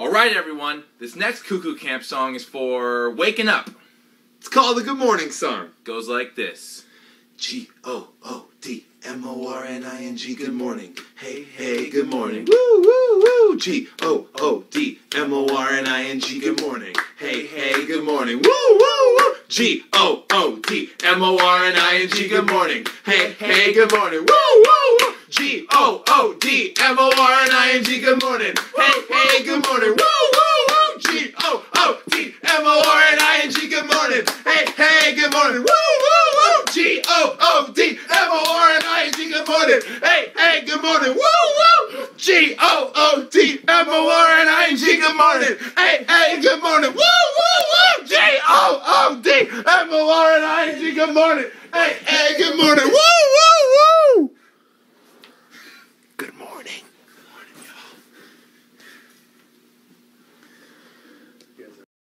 All right, everyone. This next Cuckoo Camp song is for waking up. It's called the Good Morning Song. Goes like this. G O O D M O R N I N G. Good morning. Hey, hey, good morning. Woo, woo, woo. G O O D M O R N I N G. Good morning. Hey, hey, good morning. Woo, woo, woo. G O O D M O R N I N G. Good morning. Hey, hey, good morning. Woo, woo, woo. G O O D M O R N I N G. Good morning. Hey, hey, good morning. Woo, woo, woo. G O O D M O R N I N G. Good morning. Hey, hey, good morning. Woo, woo, woo. G O O D M O R N I N G. Good morning. Hey, hey, good morning. Woo, woo. G O O D M O R N I N G. Good morning. Hey, hey, good morning. Woo, woo, woo. G O O D M O R N I N G. Good morning. morning.